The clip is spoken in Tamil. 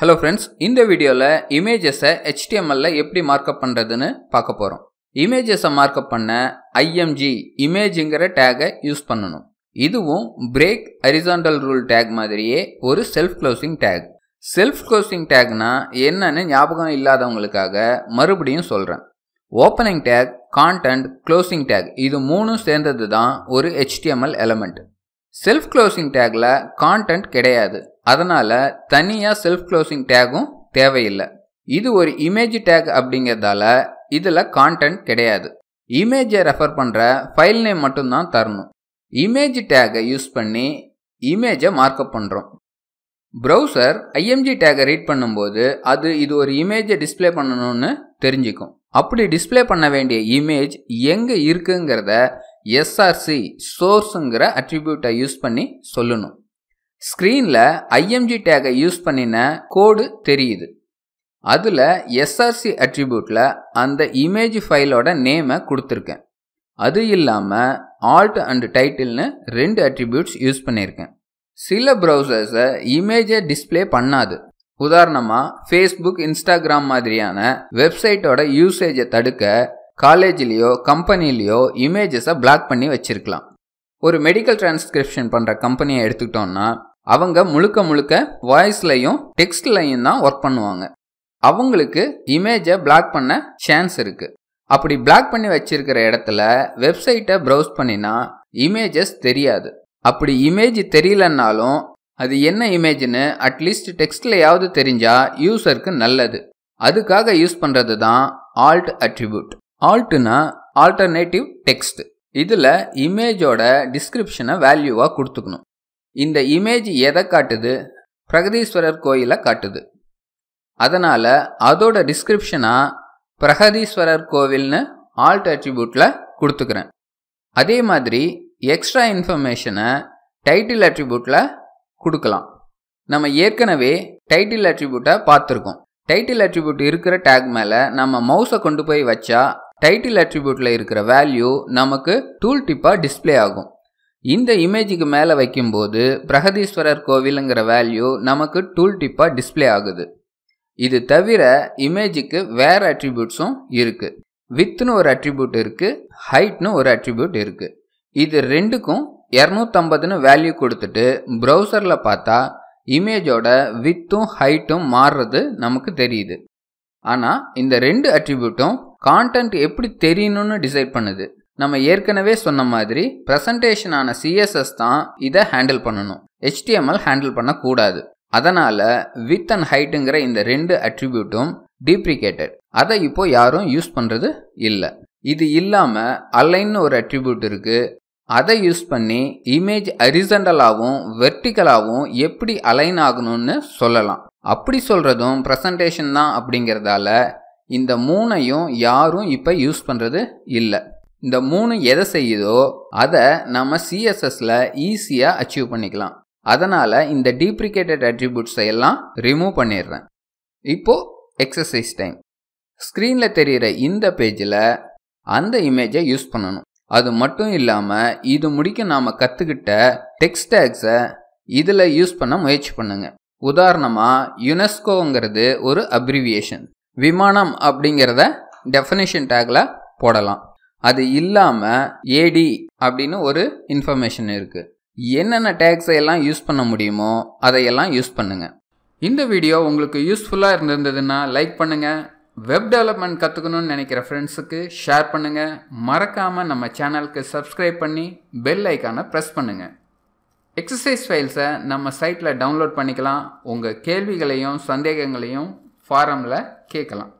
ஹலோ ஃப்ரெண்ட்ஸ் இந்த வீடியோவில் இமேஜஸை ஹெச்டிஎம்எல்ல எப்படி மார்க்கப் பண்ணுறதுன்னு பார்க்க போகிறோம் இமேஜஸை மார்க்கப் பண்ண ஐஎம்ஜி இமேஜுங்கிற டேகை யூஸ் பண்ணணும். இதுவும் பிரேக் அரிசாண்டல் ரூல் டேக் மாதிரியே ஒரு self closing tag self closing டேக்னா என்னன்னு ஞாபகம் இல்லாதவங்களுக்காக மறுபடியும் சொல்கிறேன் opening tag content closing tag இது மூணும் சேர்ந்தது தான் ஒரு ஹெச்டிஎம்எல் எலமெண்ட் செல்ஃப் க்ளோசிங் டேக்ல கான்டென்ட் கிடையாது. அதனால தனியாக செல்ஃப் க்ளோசிங் டேகும் தேவையில்லை. இது ஒரு இமேஜ் டேக் அப்படிங்கிறதால இதில் கான்டென்ட் கிடையாது. இமேஜை ரெஃபர் பண்ணுற ஃபைல் நேம் மட்டும்தான் தரணும். இமேஜ் டேகை யூஸ் பண்ணி இமேஜை மார்க்கப் பண்ணுறோம் ப்ரௌசர் ஐஎம்ஜி டேகை ரீட் பண்ணும்போது அது இது ஒரு இமேஜை டிஸ்ப்ளே பண்ணணும்னு தெரிஞ்சுக்கும். அப்படி டிஸ்ப்ளே பண்ண வேண்டிய இமேஜ் எங்கே இருக்குங்கிறத எஸ்ஆர்சி சோர்ஸுங்கிற அட்ரிபியூட்டை யூஸ் பண்ணி சொல்லணும். ஸ்க்ரீனில் ஐஎம்ஜி டேகை யூஸ் பண்ணின கோடு தெரியுது. அதில் எஸ்ஆர்சி அட்ரிபியூட்டில் அந்த இமேஜ் ஃபைலோட நேமை கொடுத்துருக்கேன். அது இல்லாமல் ஆல்ட் அண்ட் டைட்டில்னு ரெண்டு அட்ரிபியூட்ஸ் யூஸ் பண்ணியிருக்கேன் சில ப்ரௌசர்ஸை இமேஜை டிஸ்ப்ளே பண்ணாது. உதாரணமாக ஃபேஸ்புக் இன்ஸ்டாகிராம் மாதிரியான வெப்சைட்டோட யூசேஜை தடுக்க காலேஜ்லேயோ கம்பெனிலேயோ இமேஜஸை பிளாக் பண்ணி வச்சிருக்கலாம். ஒரு மெடிக்கல் டிரான்ஸ்கிரிப்ஷன் பண்ணுற கம்பெனியை எடுத்துக்கிட்டோம்னா அவங்க முழுக்க முழுக்க வாய்ஸ்லையும் டெக்ஸ்ட்லையும் தான் ஒர்க் பண்ணுவாங்க. அவங்களுக்கு இமேஜை பிளாக் பண்ண சான்ஸ் இருக்குது அப்படி பிளாக் பண்ணி வச்சிருக்கிற இடத்துல வெப்சைட்டை ப்ரௌஸ் பண்ணினா இமேஜஸ் தெரியாது. அப்படி இமேஜ் தெரியலன்னாலும் அது என்ன இமேஜ்னு அட்லீஸ்ட் டெக்ஸ்ட்லையாவது தெரிஞ்சால் யூசருக்கு நல்லது. அதுக்காக யூஸ் பண்ணுறது தான் ஆல்ட் அட்ரிபியூட் ஆல்ட்னா ஆல்டர்னேட்டிவ் டெக்ஸ்ட் இதில் இமேஜோட டிஸ்கிரிப்ஷனை வேல்யூவாக கொடுத்துக்கணும். இந்த இமேஜ் எதை காட்டுது? பிரகதீஸ்வரர் கோயிலை காட்டுது. அதனால் அதோட டிஸ்கிரிப்ஷனாக பிரகதீஸ்வரர் கோவில்னு ஆல்ட் அட்ரிபியூட்டில் கொடுத்துக்கிறேன். அதே மாதிரி எக்ஸ்ட்ரா இன்ஃபர்மேஷனை டைட்டில் அட்ரிபியூட்டில் கொடுக்கலாம். நம்ம ஏற்கனவே டைட்டில் அட்ரிபியூட்டை பார்த்துருக்கோம். டைட்டில் அட்ரிபியூட் இருக்கிற டேக் மேலே நம்ம மவுஸை கொண்டு போய் வச்சா டைட்டில் அட்ரிபியூட்டில் இருக்கிற வேல்யூ நமக்கு டூல் டிப்பாக டிஸ்பிளே ஆகும். இந்த இமேஜுக்கு மேலே வைக்கும்போது பிரகதீஸ்வரர் கோவிலுங்கிற வேல்யூ நமக்கு டூல் டிப்பாக டிஸ்பிளே ஆகுது. இது தவிர இமேஜுக்கு வேறு அட்ரிபியூட்ஸும் இருக்குது வித்னு ஒரு அட்ரிபியூட் இருக்குது ஹைட்னு ஒரு அட்ரிபியூட் இருக்குது இது ரெண்டுக்கும் இரநூத்தம்பதுன்னு வேல்யூ கொடுத்துட்டு ப்ரௌசரில் பார்த்தா இமேஜோட வித்தும் ஹைட்டும் மாறுறது நமக்கு தெரியுது. ஆனால் இந்த ரெண்டு அட்ரிபியூட்டும் கான்டென்ட் எப்படி தெரியணும்னு டிசைட் பண்ணுது. நம்ம ஏற்கனவே சொன்ன மாதிரி ப்ரெசன்டேஷனான சிஎஸ்எஸ் தான் இதை ஹேண்டில் பண்ணணும். ஹெச்டிஎம்எல் ஹேண்டில் பண்ணக்கூடாது. அதனால் வித் அண்ட் ஹைட்டுங்கிற இந்த ரெண்டு அட்ரிபியூட்டும் டீப்ரிகேட்டட் அதை இப்போ யாரும் யூஸ் பண்ணுறது இல்லை. இது இல்லாமல் அலைன்னு ஒரு அட்ரிபியூட் இருக்குது அதை யூஸ் பண்ணி இமேஜ் அரிசண்டலாகவும் வெர்டிக்கலாகவும் எப்படி அலைன் ஆகணும்னு சொல்லலாம். அப்படி சொல்கிறதும் ப்ரெசன்டேஷன் தான் அப்படிங்கிறதால இந்த மூணையும் யாரும் இப்போ யூஸ் பண்ணுறது இல்லை. இந்த மூணு எதை செய்யுதோ அதை நம்ம சிஎஸ்எஸில் ஈஸியாக அச்சீவ் பண்ணிக்கலாம். அதனால் இந்த டீப்ரிகேட்டட் அட்ரிபியூட்ஸை எல்லாம் ரிமூவ் பண்ணிடுறேன். இப்போது எக்ஸசைஸ் டைம் ஸ்க்ரீனில் தெரிகிற இந்த பேஜில் அந்த இமேஜை யூஸ் பண்ணணும். அது மட்டும் இல்லாமல் இது முடிக்க நாம் கற்றுக்கிட்ட டெக்ஸ்ட் டேக்ஸை இதில் யூஸ் பண்ண முயற்சி பண்ணுங்கள் உதாரணமாக யுனெஸ்கோங்கிறது ஒரு அப்ரிவியேஷன் விமானம் அப்படிங்கிறத டெஃபினேஷன் டேக்கில் போடலாம். அது இல்லாமல் ஏடி அப்படின்னு ஒரு இன்ஃபர்மேஷன் இருக்குது என்னென்ன டேக்ஸை எல்லாம் யூஸ் பண்ண முடியுமோ அதையெல்லாம் யூஸ் பண்ணுங்கள் இந்த வீடியோ உங்களுக்கு யூஸ்ஃபுல்லாக இருந்திருந்ததுன்னா லைக் பண்ணுங்கள் வெப் டெவலப்மெண்ட் கற்றுக்கணும்னு நினைக்கிற ஃப்ரெண்ட்ஸுக்கு ஷேர் பண்ணுங்கள் மறக்காமல் நம்ம சேனலுக்கு சப்ஸ்கிரைப் பண்ணி பெல் ஐக்கானை ப்ரெஸ் பண்ணுங்கள் எக்ஸசைஸ் ஃபைல்ஸை நம்ம சைட்டில் டவுன்லோட் பண்ணிக்கலாம். உங்கள் கேள்விகளையும் சந்தேகங்களையும் ஃபாரமில் கேட்கலாம்.